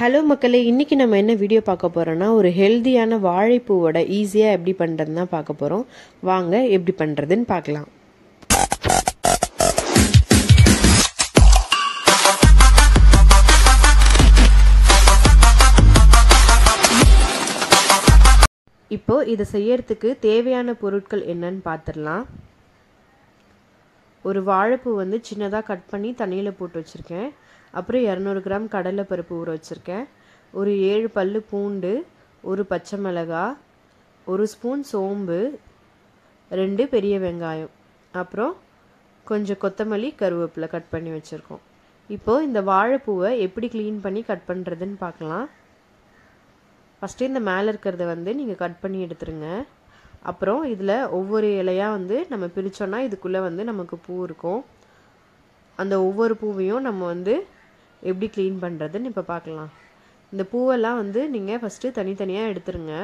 Hello மக்களே இன்னைக்கு நம்ம என்ன வீடியோ பார்க்க போகிறோன்னா ஒரு ஹெல்தியான வாழைப்பூவோட ஈஸியாக எப்படி பண்ணுறதுன்னு தான் பார்க்க போகிறோம் வாங்க எப்படி பண்ணுறதுன்னு பார்க்கலாம். இப்போ இதை செய்யறதுக்கு தேவையான பொருட்கள் என்னன்னு பார்த்துடலாம். ஒரு வாழைப்பூ வந்து சின்னதாக கட் பண்ணி தண்ணியில் போட்டு வச்சுருக்கேன். அப்புறம் இரநூறு கிராம் கடலைப்பருப்பு ஊற வச்சுருக்கேன். ஒரு ஏழு பல் பூண்டு ஒரு பச்சை மிளகா ஒரு ஸ்பூன் சோம்பு ரெண்டு பெரிய வெங்காயம். அப்புறம் கொஞ்சம் கொத்தமல்லி கருவேப்பிலை கட் பண்ணி வச்சுருக்கோம். இப்போது இந்த வாழைப்பூவை எப்படி க்ளீன் பண்ணி கட் பண்ணுறதுன்னு பார்க்கலாம். ஃபஸ்ட்டு இந்த மேலே இருக்கிறத வந்து நீங்கள் கட் பண்ணி எடுத்துருங்க. அப்புறம் இதில் ஒவ்வொரு இலையாக வந்து நம்ம பிரித்தோன்னா இதுக்குள்ளே வந்து நமக்கு பூ இருக்கும். அந்த ஒவ்வொரு பூவையும் நம்ம வந்து எப்படி க்ளீன் பண்ணுறதுன்னு இப்போ பார்க்கலாம் இந்த பூவெல்லாம் வந்து நீங்கள் ஃபஸ்ட்டு தனித்தனியாக எடுத்துருங்க.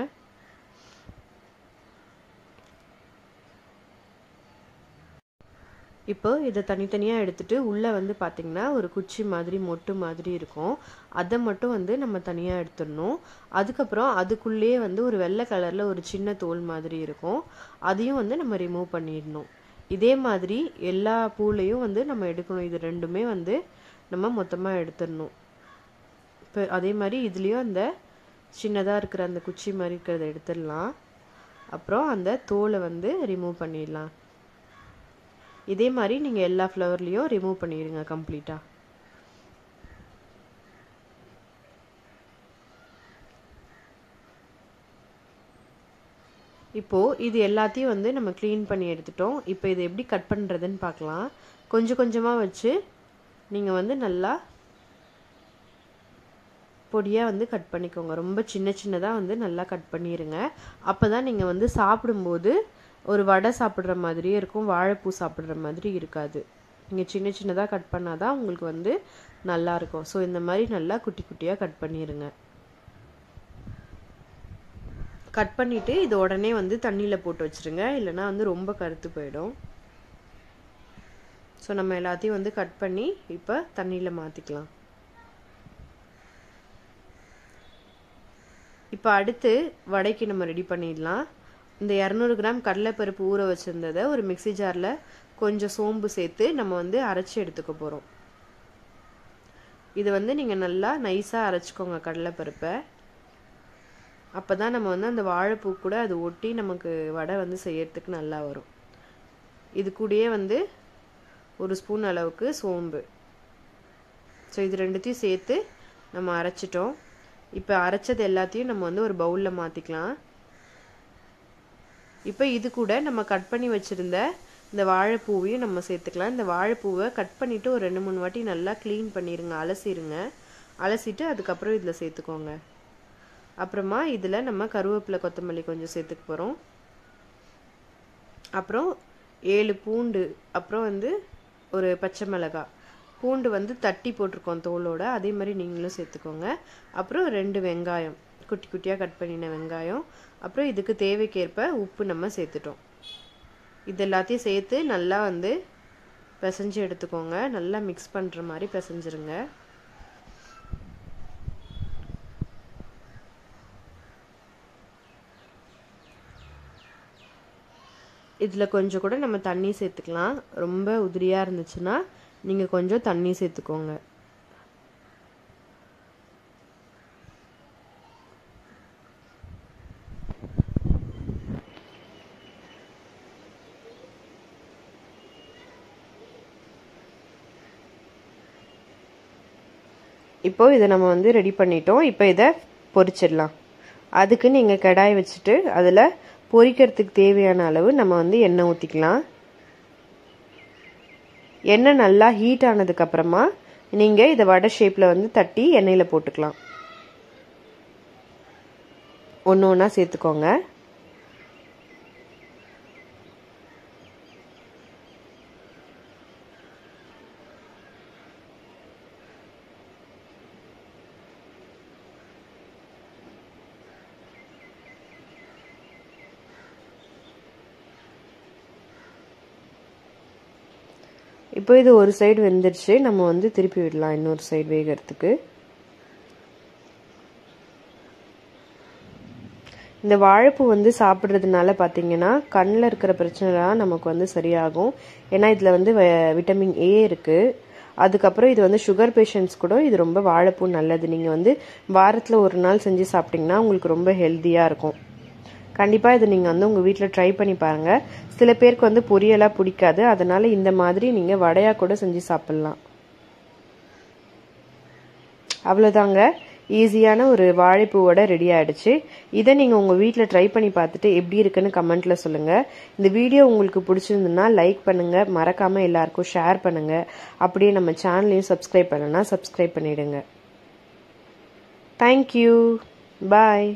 இப்போ இதை தனித்தனியாக எடுத்துட்டு உள்ளே வந்து பார்த்திங்கன்னா ஒரு குச்சி மாதிரி மொட்டு மாதிரி இருக்கும். அதை மட்டும் வந்து நம்ம தனியாக எடுத்துடணும். அதுக்கப்புறம் அதுக்குள்ளேயே வந்து ஒரு வெள்ளை கலரில் ஒரு சின்ன தோல் மாதிரி இருக்கும். அதையும் வந்து நம்ம ரிமூவ் பண்ணிடணும். இதே மாதிரி எல்லா பூலையும் வந்து நம்ம எடுக்கணும். இது ரெண்டுமே வந்து நம்ம மொத்தமாக எடுத்துடணும். இப்போ அதே மாதிரி இதுலேயும் அந்த சின்னதாக இருக்கிற அந்த குச்சி மாதிரி இருக்கிறத எடுத்துடலாம். அப்புறம் அந்த தோலை வந்து ரிமூவ் பண்ணிடலாம். இதே மாதிரி நீங்கள் எல்லா ஃப்ளவர்லேயும் ரிமூவ் பண்ணிடுங்க கம்ப்ளீட்டாக இப்போது இது எல்லாத்தையும் வந்து நம்ம க்ளீன் பண்ணி எடுத்துட்டோம். இப்போ இதை எப்படி கட் பண்ணுறதுன்னு பார்க்கலாம். கொஞ்சம் கொஞ்சமாக வச்சு நீங்கள் வந்து நல்லா பொடியாக வந்து கட் பண்ணிக்கோங்க. ரொம்ப சின்ன சின்னதாக வந்து நல்லா கட் பண்ணிடுங்க அப்போ தான் நீங்கள் வந்து சாப்பிடும்போது ஒரு வடை சாப்பிட்ற மாதிரியே இருக்கும். வாழைப்பூ சாப்பிட்ற மாதிரி இருக்காது. நீங்கள் சின்ன சின்னதாக கட் பண்ணால் தான் உங்களுக்கு வந்து நல்லாயிருக்கும் ஸோ இந்த மாதிரி நல்லா குட்டி குட்டியாக கட் பண்ணிடுங்க கட் பண்ணிவிட்டு இது உடனே வந்து தண்ணியில் போட்டு வச்சுருங்க. இல்லைனா வந்து ரொம்ப கருத்து போயிடும். ஸோ நம்ம எல்லாத்தையும் வந்து கட் பண்ணி இப்போ தண்ணியில் மாற்றிக்கலாம் இப்போ அடுத்து வடைக்கு நம்ம ரெடி பண்ணிடலாம். இந்த இரநூறு கிராம் கடலைப்பருப்பு ஊற வச்சுருந்ததை ஒரு மிக்சி ஜாரில் கொஞ்சம் சோம்பு சேர்த்து நம்ம வந்து அரைச்சி எடுத்துக்க போகிறோம் இது வந்து நீங்கள் நல்லா நைஸாக அரைச்சிக்கோங்க கடலைப்பருப்பை. அப்போ தான் நம்ம வந்து அந்த வாழைப்பூ கூட அது ஒட்டி நமக்கு வடை வந்து செய்யறதுக்கு நல்லா வரும். இது கூடயே வந்து ஒரு ஸ்பூன் அளவுக்கு சோம்பு. ஸோ இது ரெண்டுத்தையும் சேர்த்து நம்ம அரைச்சிட்டோம். இப்போ அரைச்சது எல்லாத்தையும் நம்ம வந்து ஒரு பவுலில் மாற்றிக்கலாம் இப்போ இது கூட நம்ம கட் பண்ணி வச்சுருந்த இந்த வாழைப்பூவையும் நம்ம சேர்த்துக்கலாம். இந்த வாழைப்பூவை கட் பண்ணிவிட்டு ஒரு ரெண்டு மூணு வாட்டி நல்லா க்ளீன் பண்ணிடுங்க அலசிடுங்க அலசிட்டு அதுக்கப்புறம் இதில் சேர்த்துக்கோங்க. அப்புறமா இதில் நம்ம கருவேப்பிலை கொத்தமல்லி கொஞ்சம் சேர்த்துக்க போகிறோம் அப்புறம் ஏழு பூண்டு அப்புறம் வந்து ஒரு பச்சை மிளகாய் பூண்டு வந்து தட்டி போட்டிருக்கோம் தோலோட அதே மாதிரி நீங்களும் சேர்த்துக்கோங்க. அப்புறம் ரெண்டு வெங்காயம் குட்டி குட்டியாக கட் பண்ணின வெங்காயம். அப்புறம் இதுக்கு தேவைக்கேற்ப உப்பு நம்ம சேர்த்துட்டோம். இது எல்லாத்தையும் சேர்த்து நல்லா வந்து பிசைஞ்சு எடுத்துக்கோங்க. நல்லா மிக்ஸ் பண்ணுற மாதிரி பிசைஞ்சிருங்க. இதில் கொஞ்சம் கூட நம்ம தண்ணி சேர்த்துக்கலாம். ரொம்ப உதிரியாக இருந்துச்சுன்னா நீங்கள் கொஞ்சம் தண்ணி சேர்த்துக்கோங்க. இப்போ இதை நம்ம வந்து ரெடி பண்ணிட்டோம். இப்போ இதை பொரிச்சிடலாம். அதுக்கு நீங்கள் கடாய் வச்சுட்டு அதில் பொரிக்கிறதுக்கு தேவையான அளவு நம்ம வந்து எண்ணெய் ஊற்றிக்கலாம் எண்ணெய் நல்லா ஹீட் ஆனதுக்கப்புறமா நீங்கள் இதை வடை ஷேப்பில் வந்து தட்டி எண்ணெயில் போட்டுக்கலாம். ஒன்று ஒன்றா சேர்த்துக்கோங்க. இப்போ இது ஒரு சைடு வெந்துடுச்சு நம்ம வந்து திருப்பி விடலாம் இன்னொரு சைடு வேகிறதுக்கு. இந்த வாழைப்பூ வந்து சாப்பிட்றதுனால பார்த்தீங்கன்னா கண்ணில் இருக்கிற பிரச்சனைலாம் நமக்கு வந்து சரியாகும். ஏன்னா இதில் வந்து விட்டமின் ஏ இருக்குது அதுக்கப்புறம் இது வந்து சுகர் பேஷண்ட்ஸ் கூட இது ரொம்ப வாழைப்பூ நல்லது. நீங்கள் வந்து வாரத்தில் ஒரு நாள் செஞ்சு சாப்பிட்டிங்கன்னா உங்களுக்கு ரொம்ப ஹெல்த்தியாக இருக்கும். கண்டிப்பாக இதை நீங்கள் வந்து உங்கள் வீட்டில் ட்ரை பண்ணி பாருங்கள் சில பேருக்கு வந்து பொரியலாக பிடிக்காது. அதனால் இந்த மாதிரி நீங்கள் வடையாக கூட செஞ்சு சாப்பிட்லாம். அவ்வளோதாங்க ஈஸியான ஒரு வாழைப்பூவோட ரெடி ஆகிடுச்சு இதை நீங்கள் உங்கள் வீட்டில் ட்ரை பண்ணி பார்த்துட்டு எப்படி இருக்குன்னு கமெண்ட்டில் சொல்லுங்கள் இந்த வீடியோ உங்களுக்கு பிடிச்சிருந்துன்னா லைக் பண்ணுங்கள் மறக்காமல் எல்லாருக்கும் ஷேர் பண்ணுங்கள் அப்படியே நம்ம சேனலையும் சப்ஸ்கிரைப் பண்ணலன்னா சப்ஸ்கிரைப் பண்ணிவிடுங்க தேங்க்யூ பாய்